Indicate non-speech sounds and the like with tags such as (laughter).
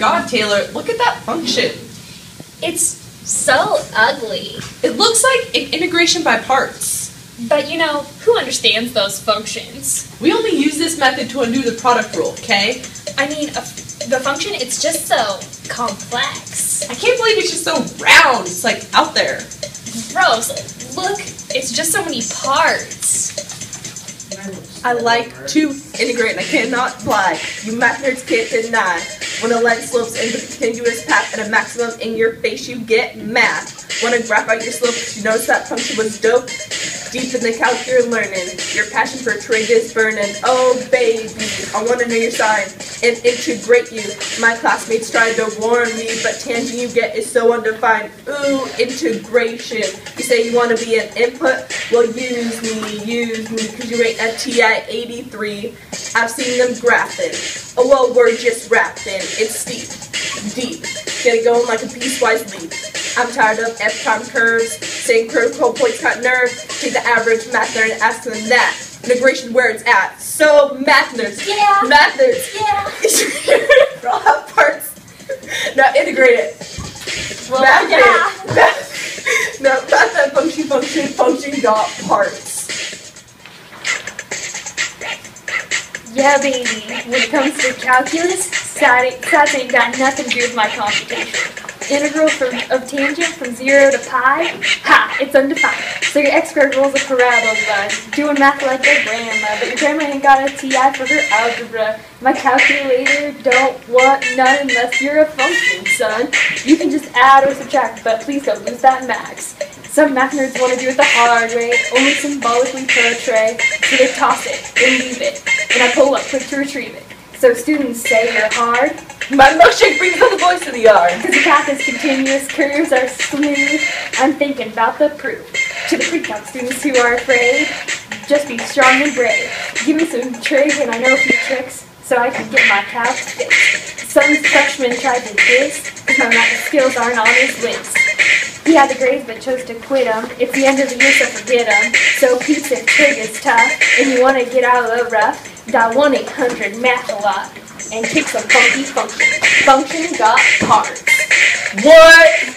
god, Taylor, look at that function. It's so ugly. It looks like an integration by parts. But you know, who understands those functions? We only use this method to undo the product rule, okay? I mean, the function, it's just so complex. I can't believe it's just so round. It's like out there. Gross. Look, it's just so many parts. I like to integrate and I cannot lie. You math nerds can't deny. When a line slopes in a continuous path and a maximum in your face, you get math. Wanna graph out your slope? You notice that function was dope? Deep in the calc you're learning. Your passion for trade is burning. Oh baby, I wanna know your sign and integrate you. My classmates tried to warn me, but tangent you get is so undefined. Ooh, integration. You say you wanna be an input? Well, use me, use me, cause you ain't FTI 83. I've seen them graphing. Oh well, we're just rapping. It's steep, deep. Get it going like a piecewise leap. I'm tired of F-prime curves, saying critical points cut nerve. Take the average math nerd and ask them that. Integration where it's at. So math nerds, Yeah. math nerds, Yeah. (laughs) all have parts. Now integrate it. Well, math yeah. it. Math, no, math that function, function, function dot parts. Yeah, baby. When it comes to calculus, stat, stats ain't got nothing to do with my computation. Integral from, of tangent from 0 to pi, ha, it's undefined. So your x squared rules a parabola, doing math like your grandma, but your grandma ain't got a TI for her algebra. My calculator don't want none unless you're a function, son. You can just add or subtract, but please don't lose that max. Some math nerds want to do it the hard way, only symbolically portray, so they toss it and leave it, and I pull up quick to retrieve it. So students say you're hard, My milkshake brings the boys to the yard. the path is continuous, curves are smooth. I'm thinking about the proof. To the pre-calc students who are afraid, just be strong and brave. Give me some trig and I know a few tricks, so I can get my calcs fixed. Some freshmen tried to diss, because my math skills aren't on his list. He had the grades but chose to quit 'em. It's the end of the year, so forget 'em. So Pete's if trig is tough, and you want to get out of the rough, dial 1-800-MATH-A-LOT, and kick some funky function. Function got parts. What?